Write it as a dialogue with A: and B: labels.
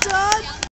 A: Good